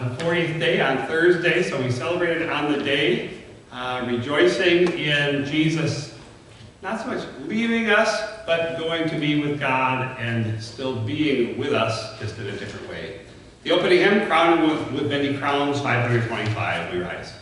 the 40th day, on Thursday, so we celebrated on the day, uh, rejoicing in Jesus, not so much leaving us, but going to be with God and still being with us, just in a different way. The opening hymn, Crowned with, with Many Crowns, 525, we rise.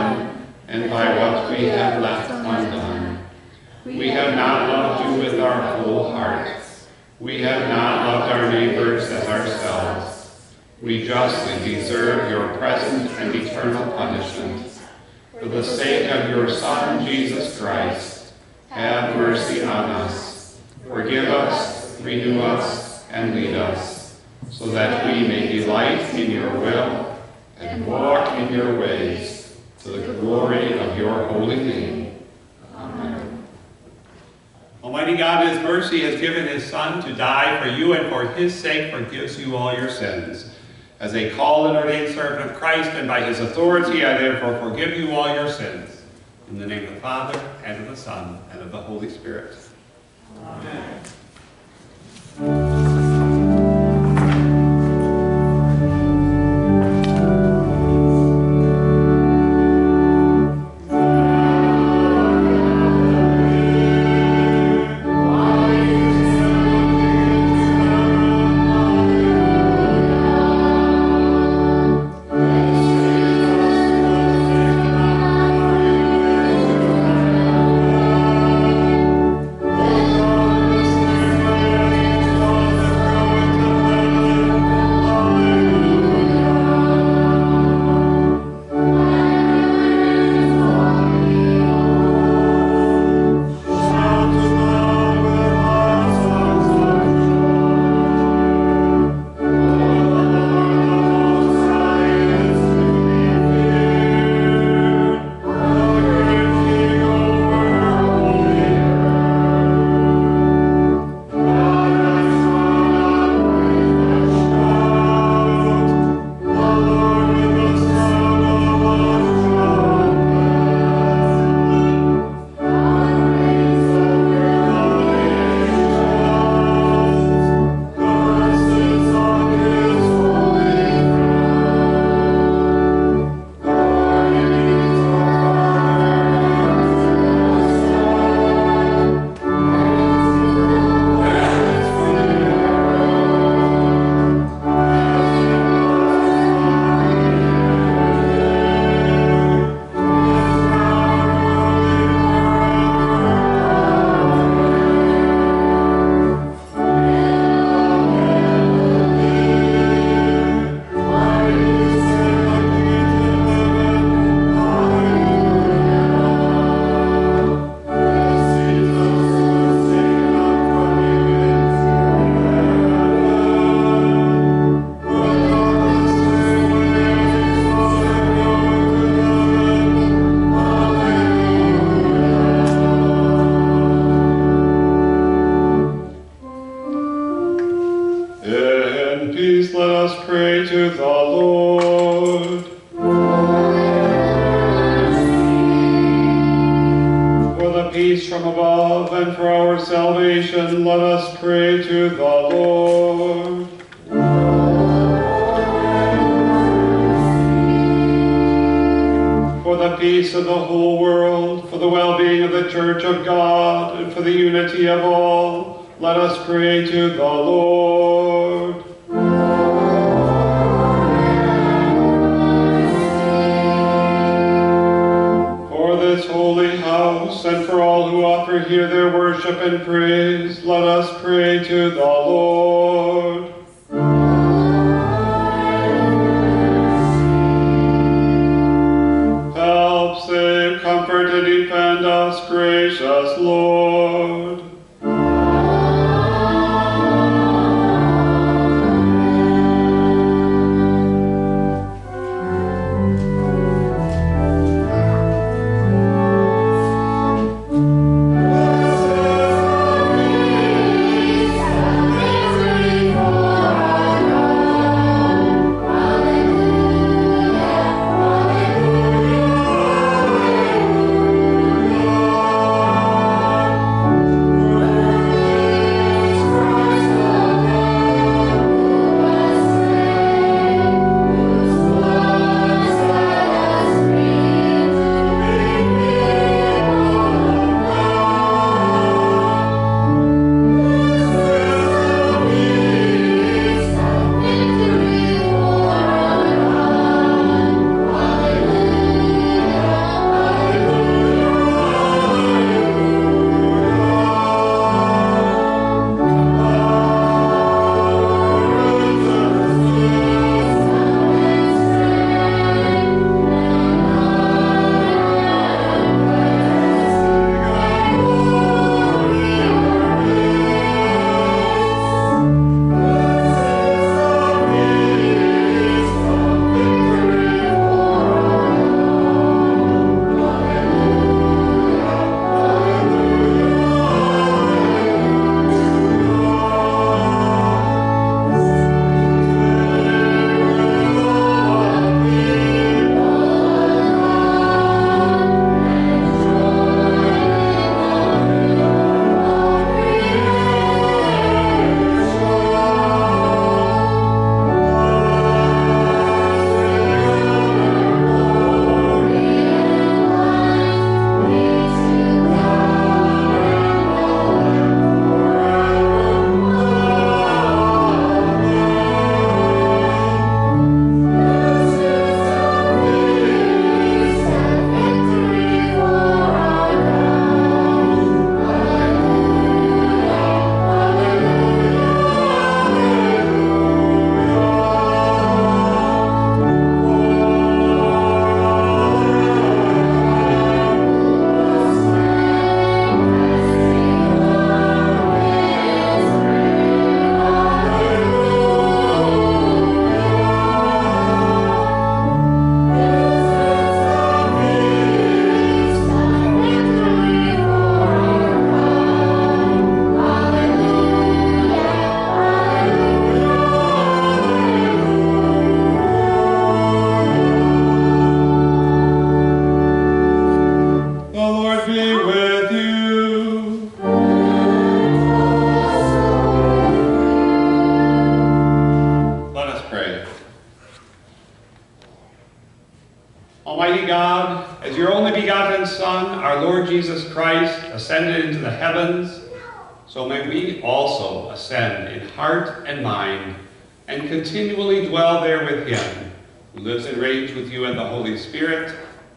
Done and by what we have left undone. We have not loved you with our whole hearts. We have not loved our neighbors as ourselves. We justly deserve your present and eternal punishment. For the sake of your Son, Jesus Christ, have mercy on us. Forgive us, renew us, and lead us, so that we may delight in your will and walk in your ways, to the glory of your holy name. Amen. Almighty God, in his mercy, has given his Son to die for you, and for his sake forgives you all your sins. As a called and ordained servant of Christ, and by his authority, I therefore forgive you all your sins. In the name of the Father, and of the Son, and of the Holy Spirit. Amen. hear their worship and praise. Let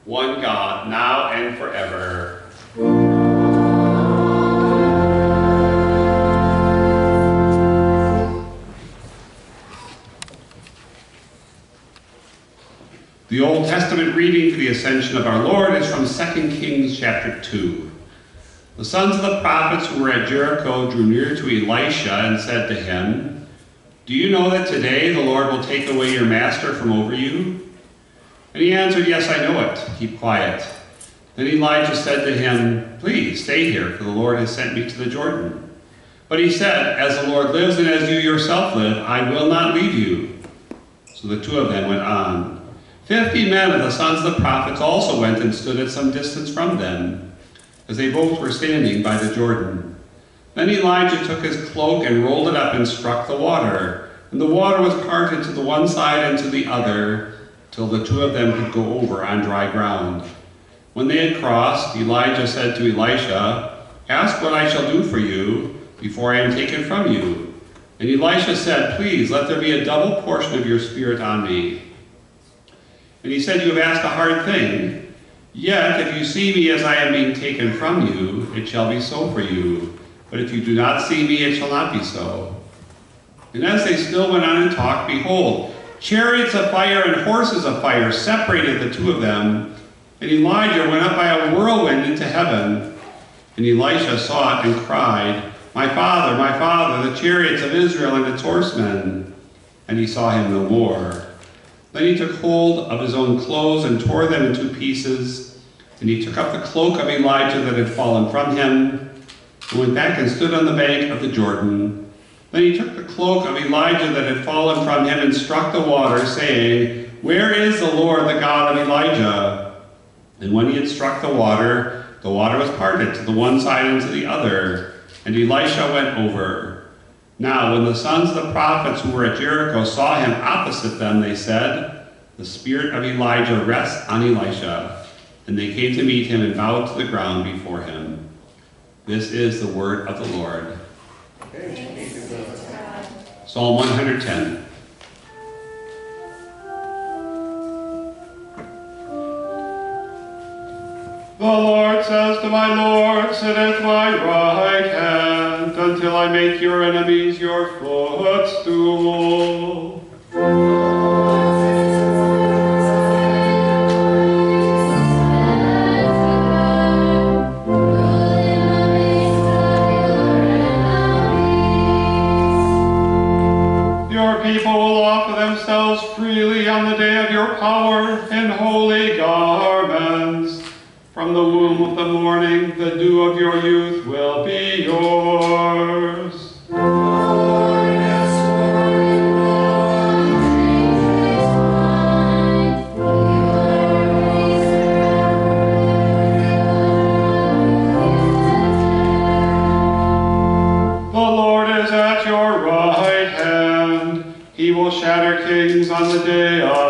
one God, now and forever. The Old Testament reading for the ascension of our Lord is from 2 Kings chapter 2. The sons of the prophets who were at Jericho drew near to Elisha and said to him, Do you know that today the Lord will take away your master from over you? And he answered, Yes, I know it. Keep quiet. Then Elijah said to him, Please stay here, for the Lord has sent me to the Jordan. But he said, As the Lord lives and as you yourself live, I will not leave you. So the two of them went on. Fifty men of the sons of the prophets also went and stood at some distance from them, as they both were standing by the Jordan. Then Elijah took his cloak and rolled it up and struck the water, and the water was parted to the one side and to the other, till the two of them could go over on dry ground. When they had crossed, Elijah said to Elisha, Ask what I shall do for you before I am taken from you. And Elisha said, Please let there be a double portion of your spirit on me. And he said, You have asked a hard thing. Yet, if you see me as I am being taken from you, it shall be so for you. But if you do not see me, it shall not be so. And as they still went on and talked, behold, chariots of fire and horses of fire separated the two of them. And Elijah went up by a whirlwind into heaven. And Elisha saw it and cried, My father, my father, the chariots of Israel and its horsemen. And he saw him no more. Then he took hold of his own clothes and tore them in two pieces. And he took up the cloak of Elijah that had fallen from him, and went back and stood on the bank of the Jordan. Then he took the cloak of Elijah that had fallen from him and struck the water, saying, Where is the Lord, the God of Elijah? And when he had struck the water, the water was parted to the one side and to the other, and Elisha went over. Now, when the sons of the prophets who were at Jericho saw him opposite them, they said, The spirit of Elijah rests on Elisha. And they came to meet him and bowed to the ground before him. This is the word of the Lord. Psalm 110. The Lord says to my Lord, Sit at my right hand until I make your enemies your footstool. The morning, the dew of your youth will be yours. The Lord is at your right hand. He will shatter kings on the day of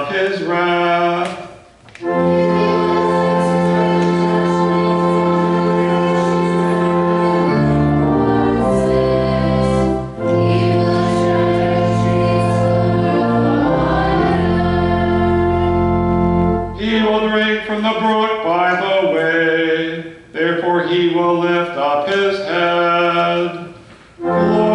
Drink from the brook by the way. Therefore he will lift up his head. Glory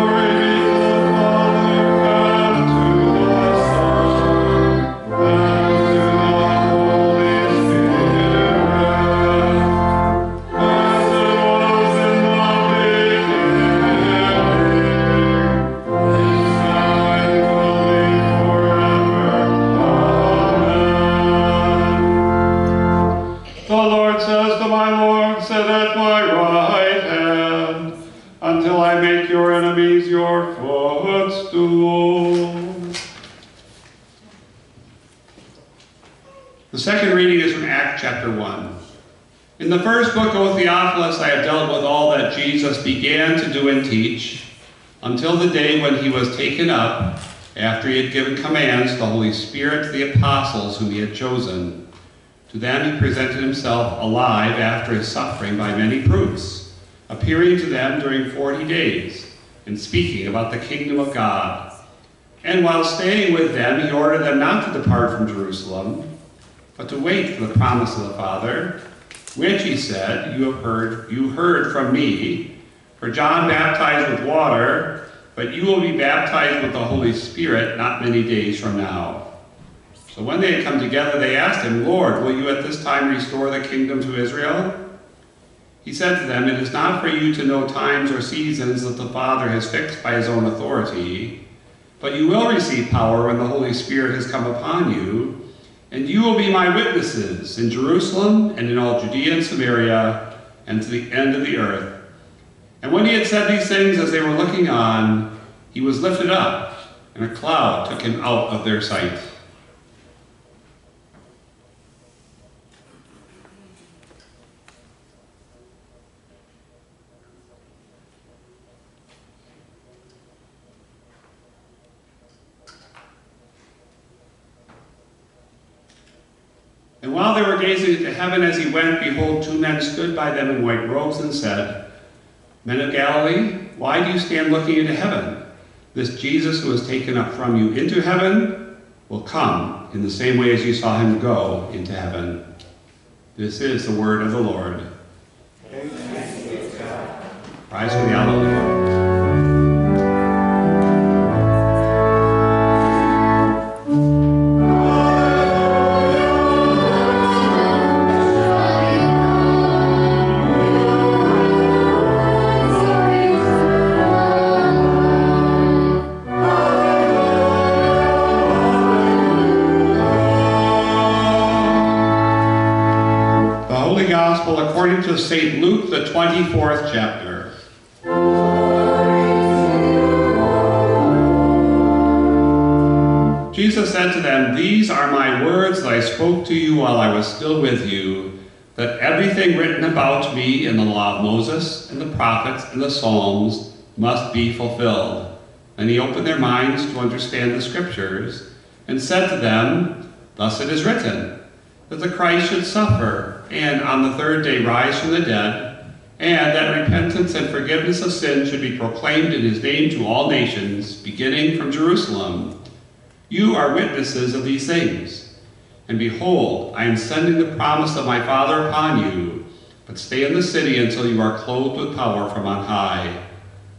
second reading is from Acts chapter 1. In the first book, O Theophilus, I have dealt with all that Jesus began to do and teach, until the day when he was taken up, after he had given commands to the Holy Spirit to the apostles whom he had chosen. To them he presented himself alive after his suffering by many proofs, appearing to them during forty days, and speaking about the kingdom of God. And while staying with them, he ordered them not to depart from Jerusalem, but to wait for the promise of the Father, which he said, You have heard, you heard from me. For John baptized with water, but you will be baptized with the Holy Spirit not many days from now. So when they had come together, they asked him, Lord, will you at this time restore the kingdom to Israel? He said to them, It is not for you to know times or seasons that the Father has fixed by his own authority, but you will receive power when the Holy Spirit has come upon you, and you will be my witnesses in Jerusalem and in all Judea and Samaria and to the end of the earth. And when he had said these things as they were looking on, he was lifted up, and a cloud took him out of their sight. And while they were gazing into heaven as he went, behold, two men stood by them in white robes and said, Men of Galilee, why do you stand looking into heaven? This Jesus who was taken up from you into heaven will come in the same way as you saw him go into heaven. This is the word of the Lord. Rise for the Alleluia. To St. Luke, the 24th chapter. Jesus said to them, These are my words that I spoke to you while I was still with you, that everything written about me in the law of Moses and the prophets and the Psalms must be fulfilled. And he opened their minds to understand the scriptures and said to them, Thus it is written, that the Christ should suffer and on the third day rise from the dead, and that repentance and forgiveness of sins should be proclaimed in his name to all nations, beginning from Jerusalem. You are witnesses of these things. And behold, I am sending the promise of my Father upon you, but stay in the city until you are clothed with power from on high.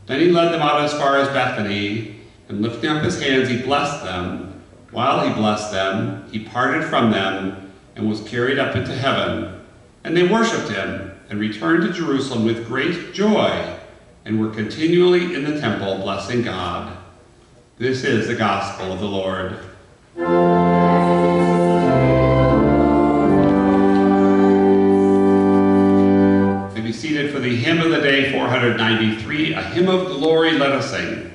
Then he led them out as far as Bethany, and lifting up his hands, he blessed them. While he blessed them, he parted from them and was carried up into heaven. And they worshipped him and returned to Jerusalem with great joy and were continually in the temple blessing God. This is the gospel of the Lord. Seated for the hymn of the day 493, a hymn of glory, let us sing.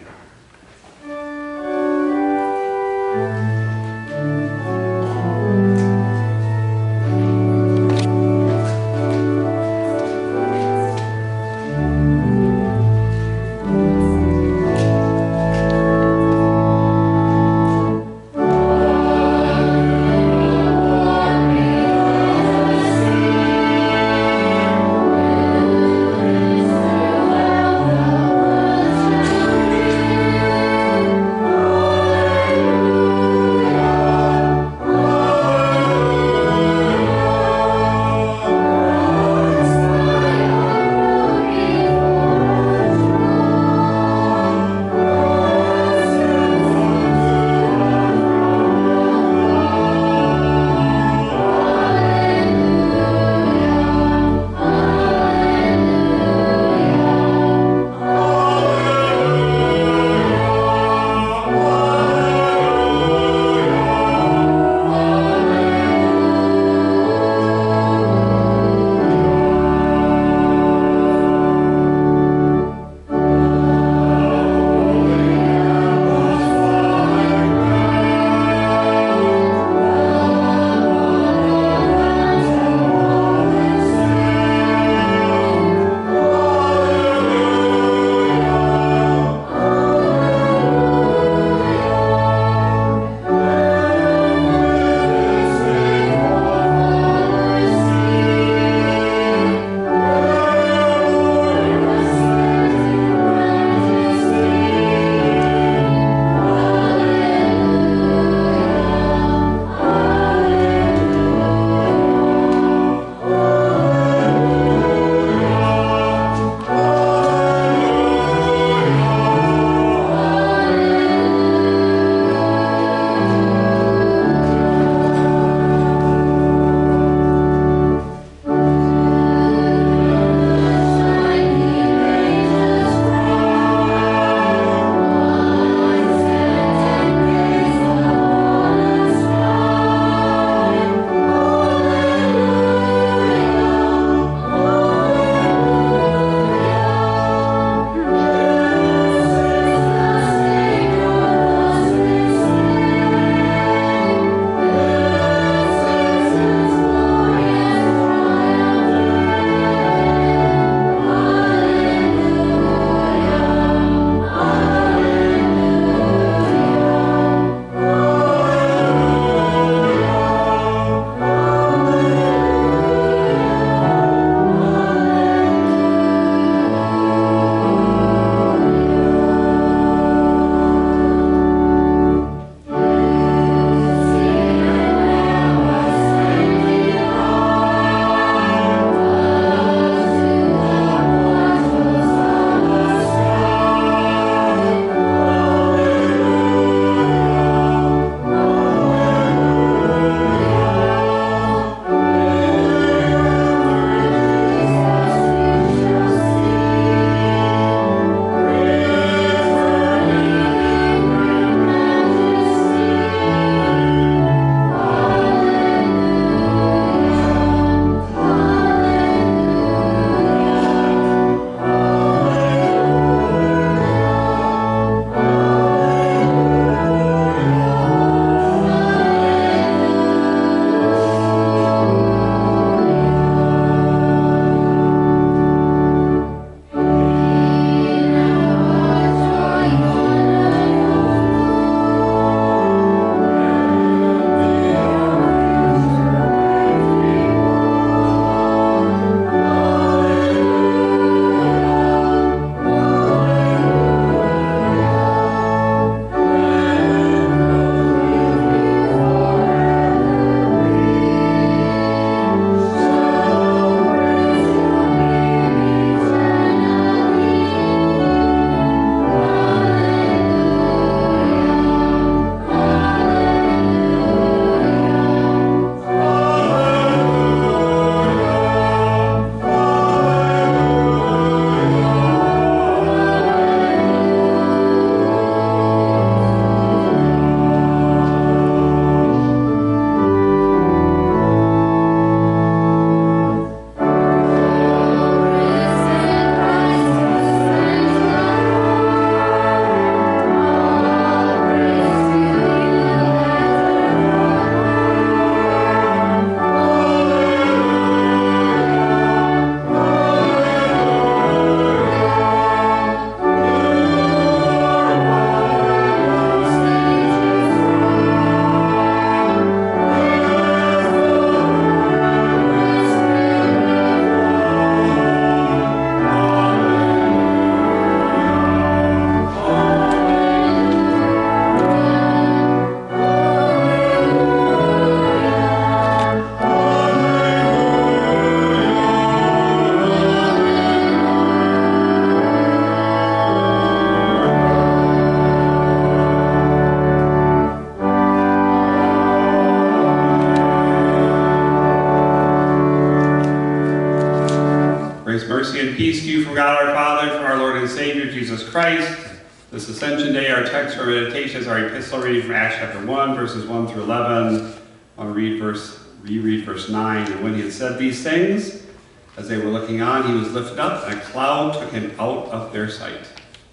He was lifted up, and a cloud took him out of their sight.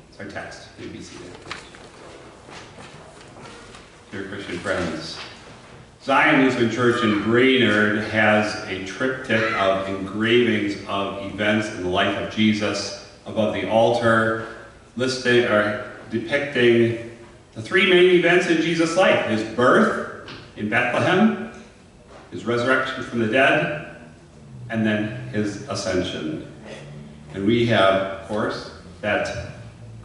It's our text. You may be seated. Dear Christian friends, Zion Lutheran Church in Brainerd has a triptych of engravings of events in the life of Jesus above the altar, listing or depicting the three main events in Jesus' life his birth in Bethlehem, his resurrection from the dead, and then his ascension. And we have, of course, that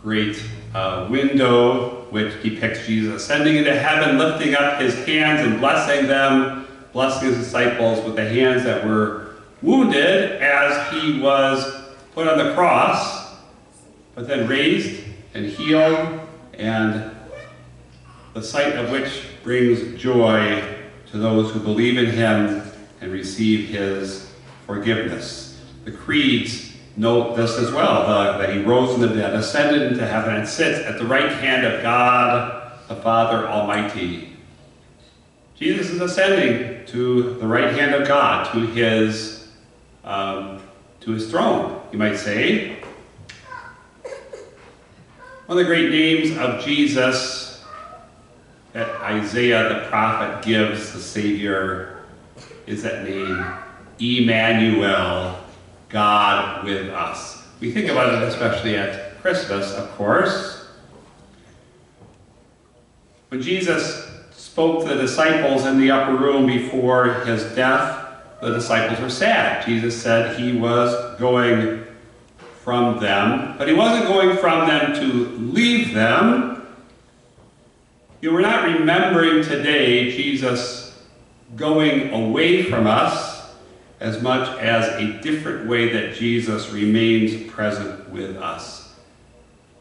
great uh, window which depicts Jesus ascending into heaven, lifting up his hands and blessing them, blessing his disciples with the hands that were wounded as he was put on the cross, but then raised and healed, and the sight of which brings joy to those who believe in him and receive his forgiveness. The creeds note this as well, the, that he rose from the dead, ascended into heaven, and sits at the right hand of God, the Father Almighty. Jesus is ascending to the right hand of God, to his, um, to his throne, you might say. One of the great names of Jesus that Isaiah the prophet gives the Savior is that name, Emmanuel, God with us. We think about it especially at Christmas, of course. When Jesus spoke to the disciples in the upper room before his death, the disciples were sad. Jesus said he was going from them, but he wasn't going from them to leave them. You know, we're not remembering today Jesus going away from us as much as a different way that Jesus remains present with us.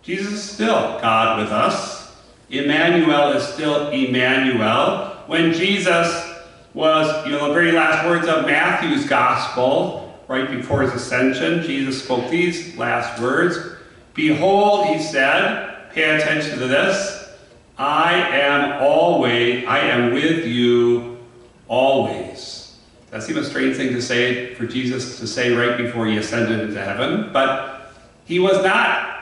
Jesus is still God with us. Emmanuel is still Emmanuel. When Jesus was, you know, the very last words of Matthew's gospel, right before his ascension, Jesus spoke these last words Behold, he said, pay attention to this, I am always, I am with you always. That seems a strange thing to say for Jesus to say right before he ascended into heaven, but he was not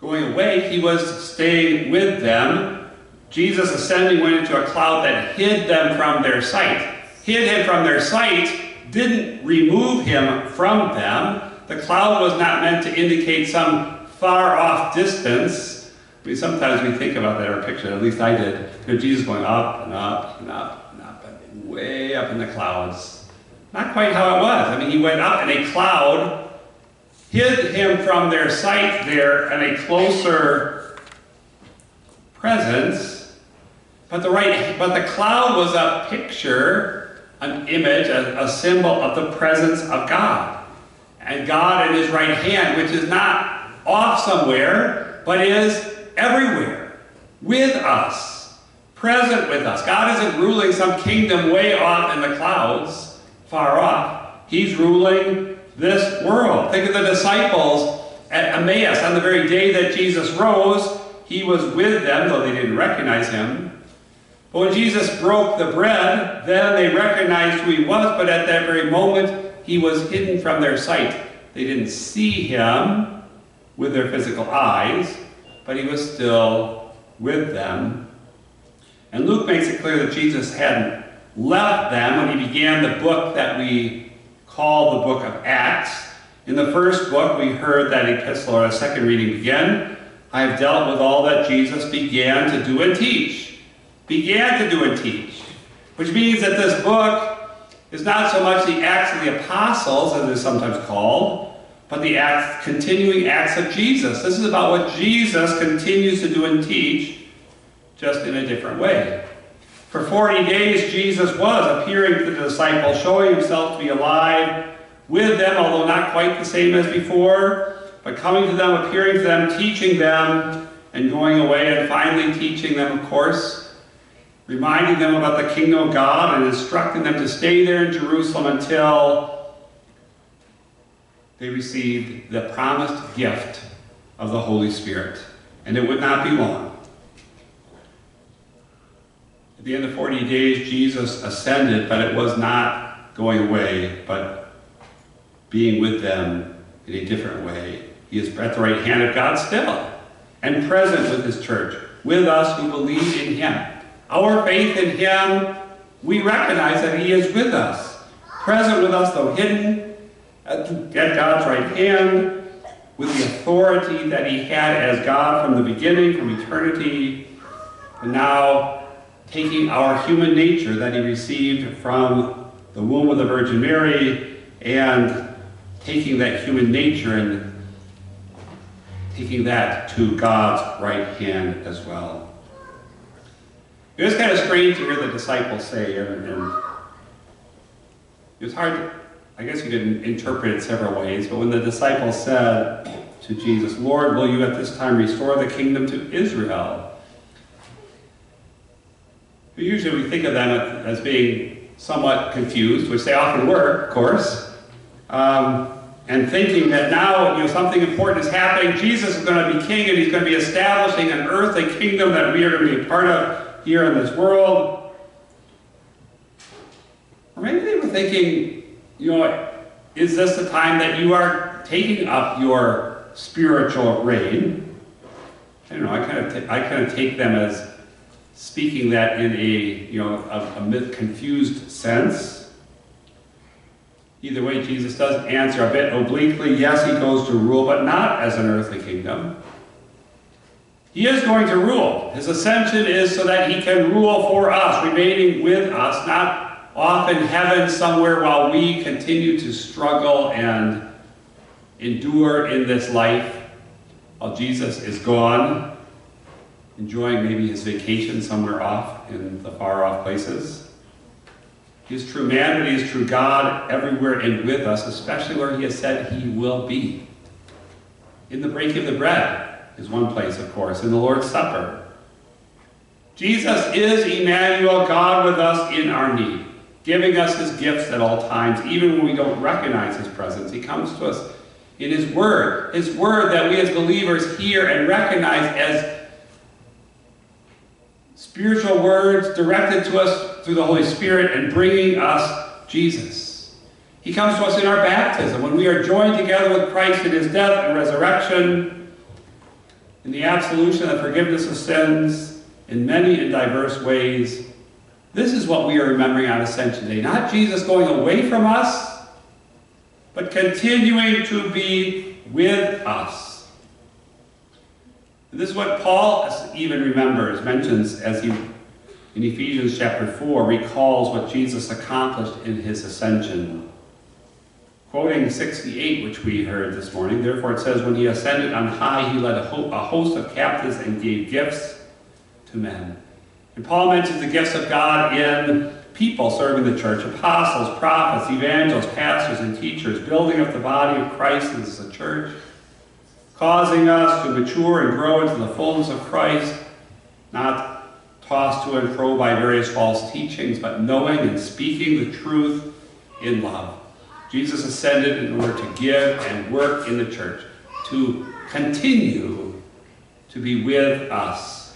going away, he was staying with them. Jesus ascending went into a cloud that hid them from their sight. Hid him from their sight didn't remove him from them. The cloud was not meant to indicate some far off distance. I mean, sometimes we think about that or picture, at least I did, you know, Jesus going up and up and up way up in the clouds. Not quite how it was. I mean, he went up in a cloud hid him from their sight there in a closer presence. But the right, but the cloud was a picture, an image, a, a symbol of the presence of God. And God in his right hand, which is not off somewhere, but is everywhere, with us, present with us. God isn't ruling some kingdom way off in the clouds, far off. He's ruling this world. Think of the disciples at Emmaus on the very day that Jesus rose. He was with them, though they didn't recognize him. But when Jesus broke the bread, then they recognized who he was, but at that very moment, he was hidden from their sight. They didn't see him with their physical eyes, but he was still with them. And Luke makes it clear that Jesus hadn't left them when he began the book that we call the book of Acts. In the first book, we heard that epistle or a second reading begin. I have dealt with all that Jesus began to do and teach. Began to do and teach. Which means that this book is not so much the Acts of the Apostles, as it is sometimes called, but the acts, continuing acts of Jesus. This is about what Jesus continues to do and teach, just in a different way. For 40 days, Jesus was appearing to the disciples, showing himself to be alive with them, although not quite the same as before, but coming to them, appearing to them, teaching them, and going away, and finally teaching them, of course, reminding them about the kingdom of God and instructing them to stay there in Jerusalem until they received the promised gift of the Holy Spirit, and it would not be long. At the end of 40 days, Jesus ascended, but it was not going away, but being with them in a different way. He is at the right hand of God still, and present with his church, with us who believe in him. Our faith in him, we recognize that he is with us, present with us, though hidden, at God's right hand, with the authority that he had as God from the beginning, from eternity, and now taking our human nature that he received from the womb of the Virgin Mary and taking that human nature and taking that to God's right hand as well. It was kind of strange to hear the disciples say, and, and it was hard, I guess you could interpret it several ways, but when the disciples said to Jesus, Lord, will you at this time restore the kingdom to Israel? Usually we think of them as being somewhat confused, which they often were, of course, um, and thinking that now you know something important is happening. Jesus is going to be king, and he's going to be establishing an earthly kingdom that we are going to be a part of here in this world. Or maybe they were thinking, you know, is this the time that you are taking up your spiritual reign? I don't know. I kind of I kind of take them as speaking that in a, you know, a, a confused sense. Either way, Jesus does answer a bit obliquely. Yes, he goes to rule, but not as an earthly kingdom. He is going to rule. His ascension is so that he can rule for us, remaining with us, not off in heaven somewhere while we continue to struggle and endure in this life while Jesus is gone enjoying maybe his vacation somewhere off in the far off places. He is true man, but true God everywhere and with us, especially where he has said he will be. In the breaking of the bread is one place, of course, in the Lord's Supper. Jesus is Emmanuel, God with us in our need, giving us his gifts at all times, even when we don't recognize his presence. He comes to us in his word, his word that we as believers hear and recognize as spiritual words directed to us through the Holy Spirit and bringing us Jesus. He comes to us in our baptism when we are joined together with Christ in his death and resurrection, in the absolution and forgiveness of sins in many and diverse ways. This is what we are remembering on Ascension Day. Not Jesus going away from us, but continuing to be with us. This is what Paul even remembers, mentions as he, in Ephesians chapter 4, recalls what Jesus accomplished in his ascension. Quoting 68, which we heard this morning, therefore it says, When he ascended on high, he led a, ho- a host of captives and gave gifts to men. And Paul mentions the gifts of God in people serving the church apostles, prophets, evangelists, pastors, and teachers, building up the body of Christ as a church causing us to mature and grow into the fullness of Christ, not tossed to and fro by various false teachings, but knowing and speaking the truth in love. Jesus ascended in order to give and work in the church, to continue to be with us.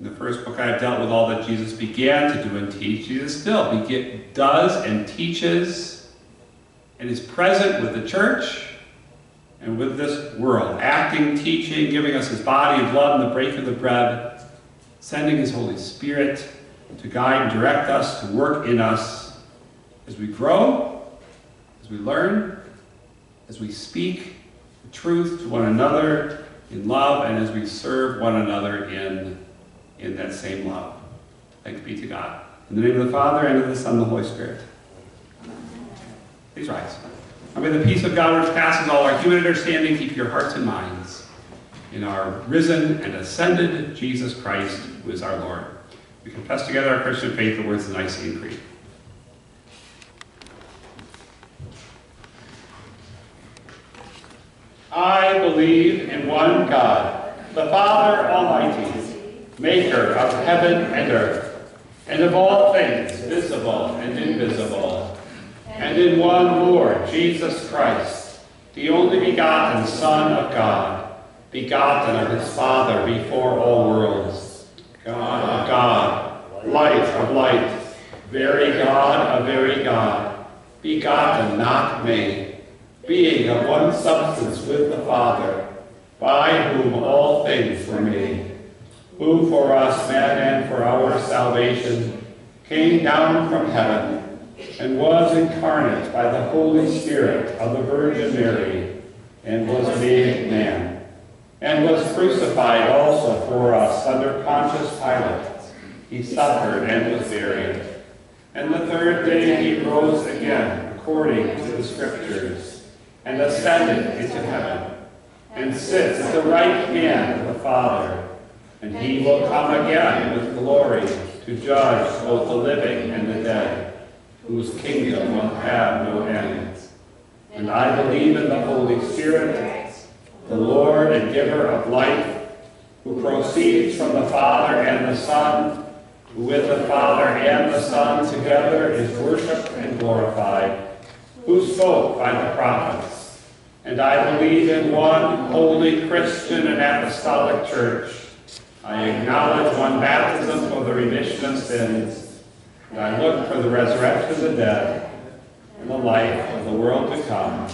In the first book, I have dealt with all that Jesus began to do and teach. Jesus still does and teaches and is present with the church and with this world, acting, teaching, giving us his body and blood in the break of the bread, sending his Holy Spirit to guide and direct us, to work in us as we grow, as we learn, as we speak the truth to one another in love, and as we serve one another in, in that same love. Thanks be to God. In the name of the Father, and of the Son, and the Holy Spirit. Please rise. And may the peace of God which passes all our human understanding keep your hearts and minds in our risen and ascended Jesus Christ, who is our Lord. We confess together our Christian faith, the words of the Nicene Creed. I believe in one God, the Father Almighty, maker of heaven and earth, and of all things visible and invisible and in one Lord Jesus Christ, the only begotten Son of God, begotten of his Father before all worlds, God of God, light of light, very God of very God, begotten, not made, being of one substance with the Father, by whom all things were made, who for us men and for our salvation came down from heaven and was incarnate by the Holy Spirit of the Virgin Mary, and was made man, and was crucified also for us under Pontius Pilate. He suffered and was buried. And the third day he rose again, according to the Scriptures, and ascended into heaven, and sits at the right hand of the Father. And he will come again with glory to judge both the living and the dead whose kingdom will have no end. And I believe in the Holy Spirit, the Lord and giver of life, who proceeds from the Father and the Son, who with the Father and the Son together is worshipped and glorified, who spoke by the prophets. And I believe in one holy Christian and apostolic church. I acknowledge one baptism for the remission of sins and I look for the resurrection of the dead and the life of the world to come.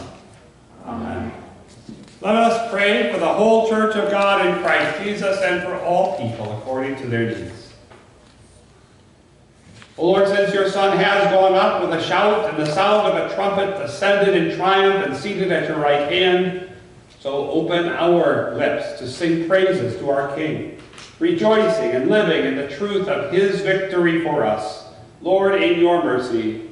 Amen. Let us pray for the whole church of God in Christ Jesus and for all people according to their needs. O Lord, since your Son has gone up with a shout and the sound of a trumpet, ascended in triumph and seated at your right hand, so open our lips to sing praises to our King, rejoicing and living in the truth of his victory for us. Lord, in your mercy.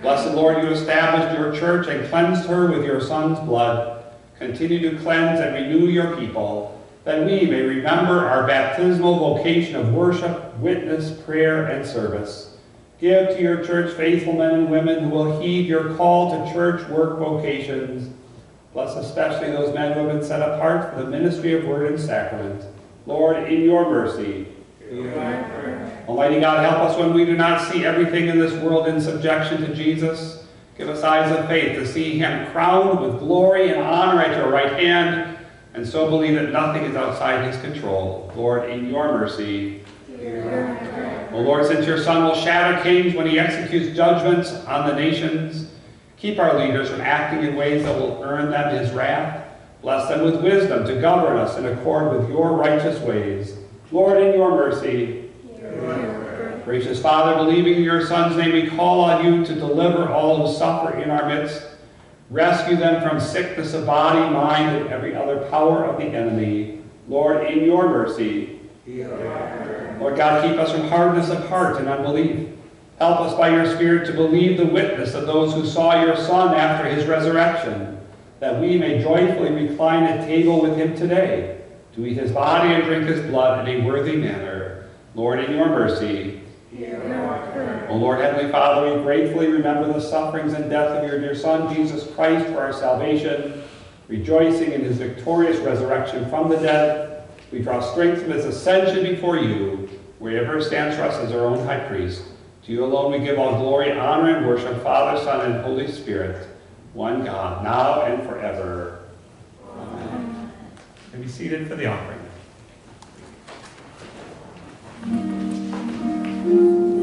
Blessed Lord, you established your church and cleansed her with your Son's blood. Continue to cleanse and renew your people, that we may remember our baptismal vocation of worship, witness, prayer, and service. Give to your church faithful men and women who will heed your call to church work vocations. Bless especially those men who have been set apart for the ministry of word and sacrament. Lord, in your mercy, Almighty God, help us when we do not see everything in this world in subjection to Jesus. Give us eyes of faith to see him crowned with glory and honor at your right hand, and so believe that nothing is outside his control. Lord, in your mercy. Amen. O Lord, since your Son will shatter kings when he executes judgments on the nations, keep our leaders from acting in ways that will earn them his wrath. Bless them with wisdom to govern us in accord with your righteous ways. Lord, in your mercy. Gracious Father, believing in your Son's name, we call on you to deliver all who suffer in our midst. Rescue them from sickness of body, mind, and every other power of the enemy. Lord, in your mercy. Lord God, keep us from hardness of heart and unbelief. Help us by your Spirit to believe the witness of those who saw your Son after his resurrection, that we may joyfully recline at table with him today, to eat his body and drink his blood in a worthy manner. Lord, in your mercy, O Lord, Heavenly Father, we gratefully remember the sufferings and death of your dear Son, Jesus Christ, for our salvation. Rejoicing in his victorious resurrection from the dead, we draw strength from his ascension before you, wherever stands for us as our own high priest. To you alone we give all glory, honor, and worship, Father, Son, and Holy Spirit, one God, now and forever. Amen. And be seated for the offering. Decree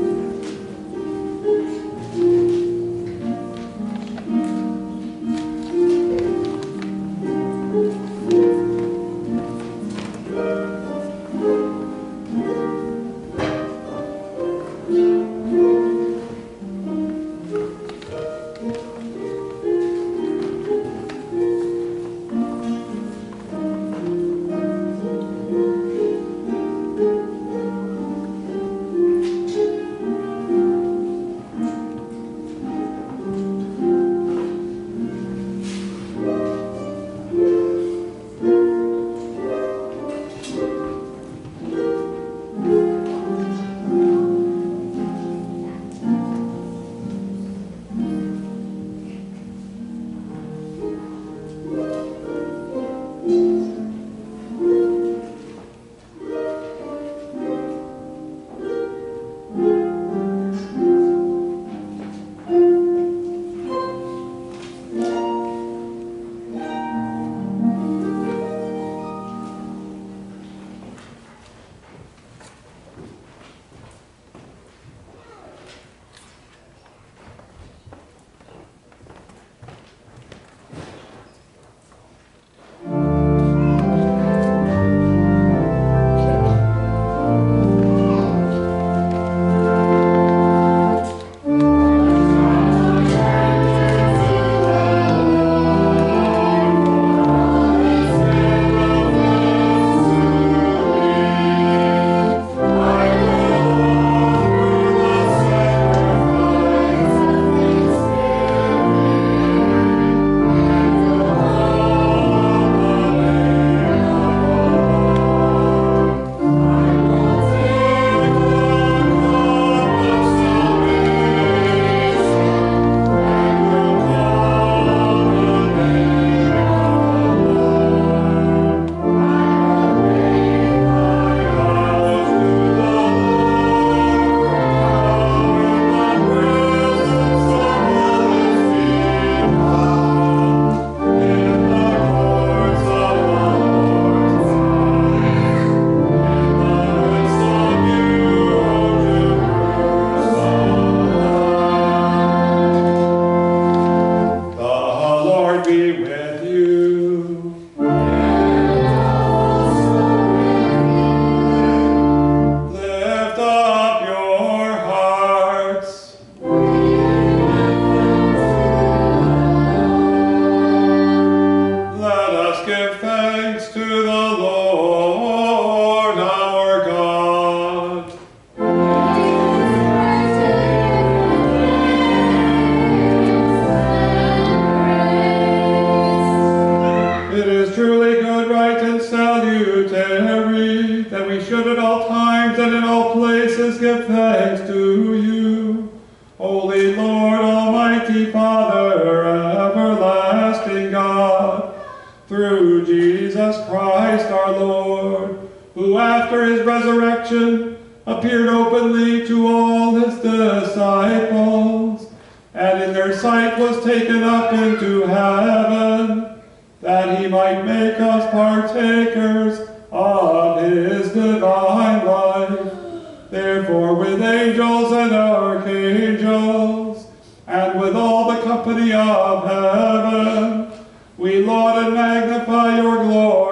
heaven, we laud and magnify your glorious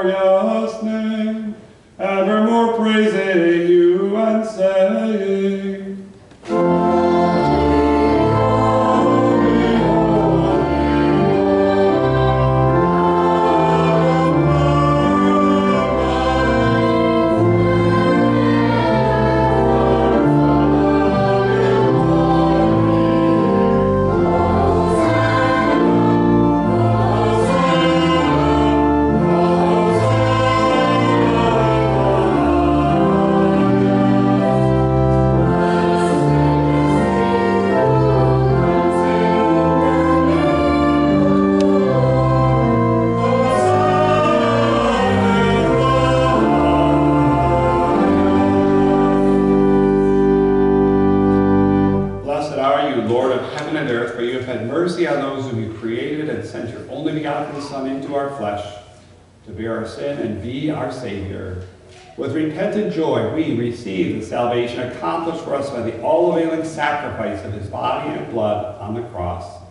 joy, we receive the salvation accomplished for us by the all-availing sacrifice of his body and blood on the cross.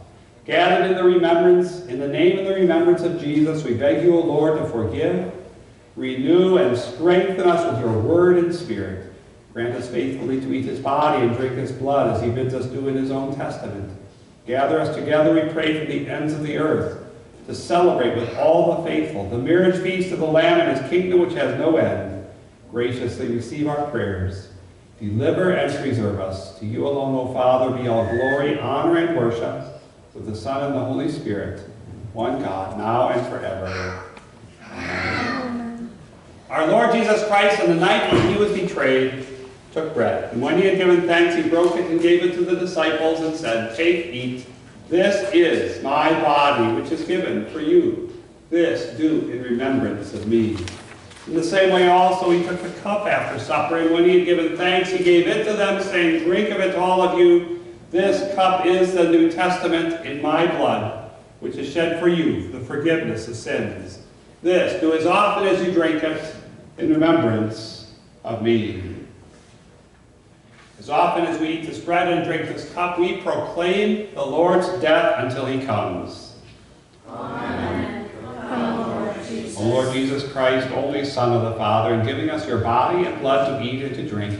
Gathered in the remembrance, in the name and the remembrance of Jesus, we beg you, O Lord, to forgive, renew, and strengthen us with your word and spirit. Grant us faithfully to eat his body and drink his blood as he bids us do in his own testament. Gather us together, we pray, from the ends of the earth to celebrate with all the faithful the marriage feast of the Lamb and his kingdom which has no end. Graciously receive our prayers. Deliver and preserve us. To you alone, O Father, be all glory, honor, and worship with the Son and the Holy Spirit, one God, now and forever. Amen. Our Lord Jesus Christ, on the night when he was betrayed, took bread. And when he had given thanks, he broke it and gave it to the disciples and said, Take, eat. This is my body, which is given for you. This do in remembrance of me. In the same way also he took the cup after supper, and when he had given thanks, he gave it to them, saying, Drink of it, all of you. This cup is the New Testament in my blood, which is shed for you for the forgiveness of sins. This do as often as you drink it in remembrance of me. As often as we eat this bread and drink this cup, we proclaim the Lord's death until he comes. Amen. Come, Lord Jesus. O Lord Jesus Christ, only Son of the Father, in giving us your body and blood to eat and to drink,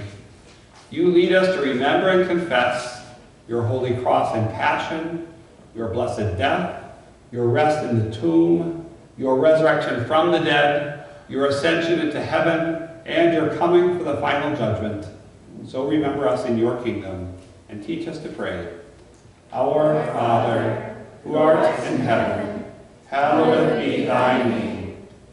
you lead us to remember and confess your holy cross and passion, your blessed death, your rest in the tomb, your resurrection from the dead, your ascension into heaven, and your coming for the final judgment. So remember us in your kingdom, and teach us to pray. Our Father, who art in heaven, hallowed be thy name.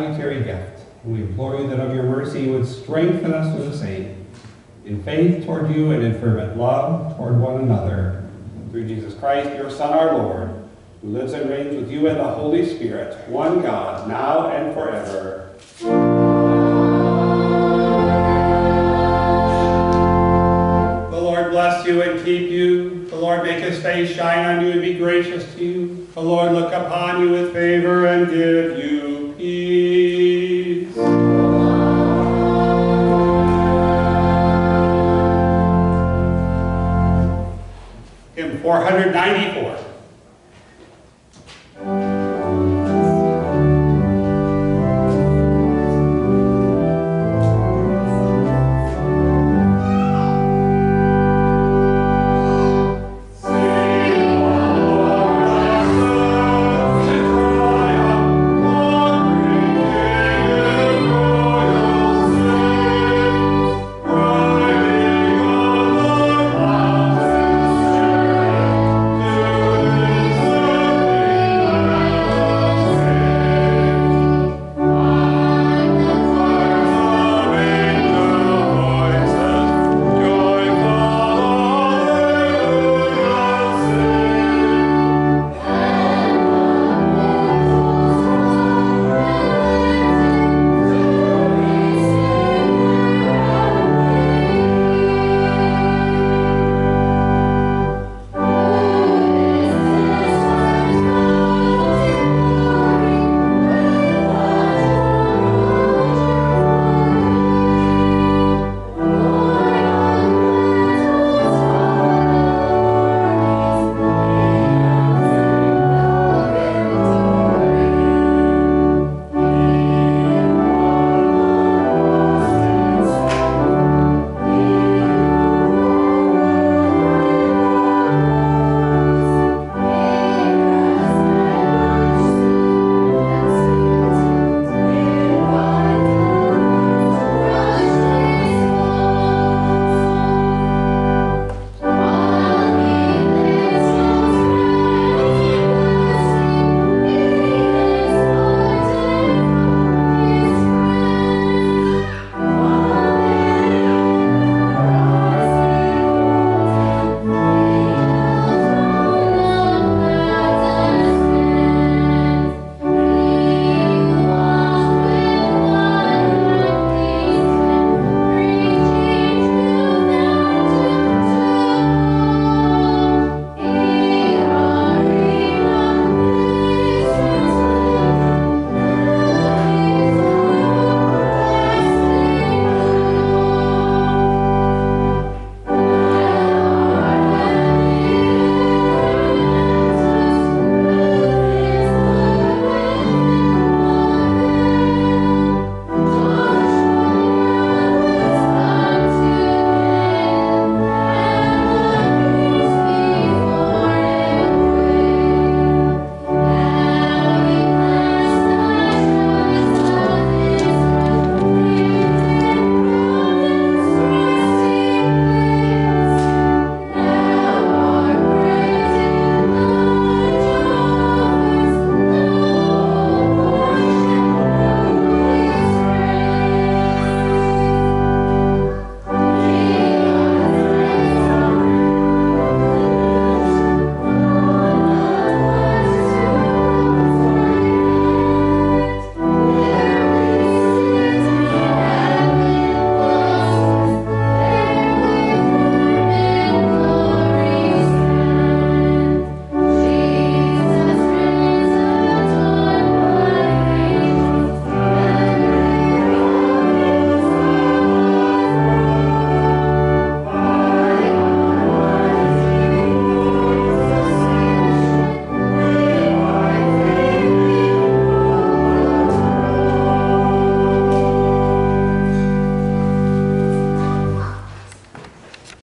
Salutary gift. We implore you that of